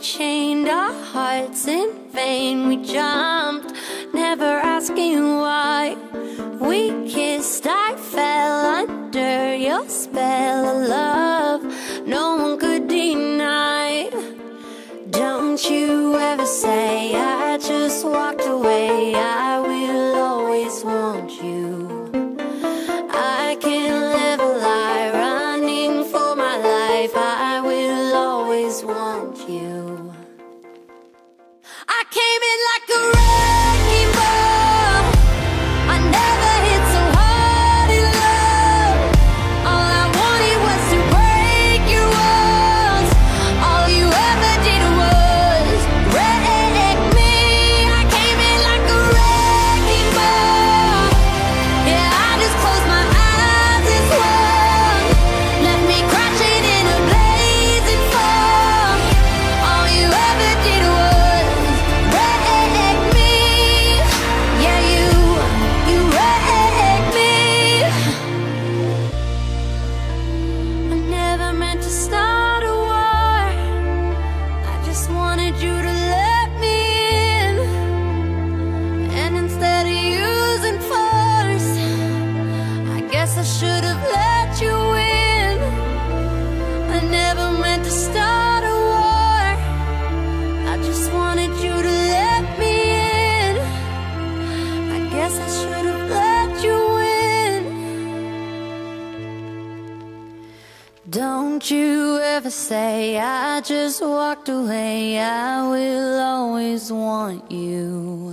chained our hearts in vain. We jumped, never asking why. We kissed, I fell under your spell of love. No one could deny. Don't you ever say I just walked away. I will always want you. I can't want I should have let you in. I never meant to start a war. I just wanted you to let me in. I guess I should have let you in. Don't you ever say I just walked away. I will always want you.